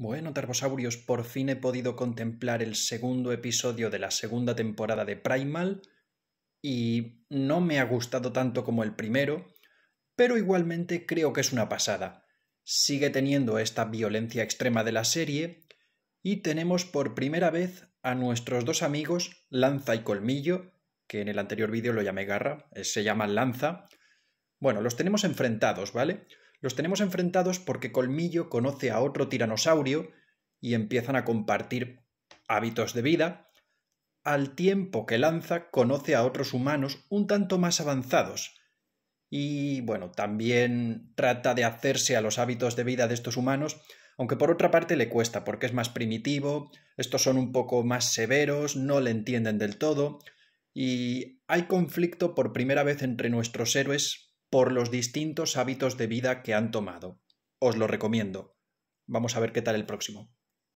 Bueno, Terbosaurios, por fin he podido contemplar el segundo episodio de la segunda temporada de Primal y no me ha gustado tanto como el primero, pero igualmente creo que es una pasada. Sigue teniendo esta violencia extrema de la serie y tenemos por primera vez a nuestros dos amigos, Lanza y Colmillo, que en el anterior vídeo lo llamé Garra, eh, se llaman Lanza. Bueno, los tenemos enfrentados, ¿vale? Los tenemos enfrentados porque Colmillo conoce a otro tiranosaurio y empiezan a compartir hábitos de vida, al tiempo que Lanza conoce a otros humanos un tanto más avanzados. Y bueno, también trata de hacerse a los hábitos de vida de estos humanos, aunque por otra parte le cuesta porque es más primitivo, estos son un poco más severos, no le entienden del todo, y hay conflicto por primera vez entre nuestros héroes por los distintos hábitos de vida que han tomado. Os lo recomiendo. Vamos a ver qué tal el próximo.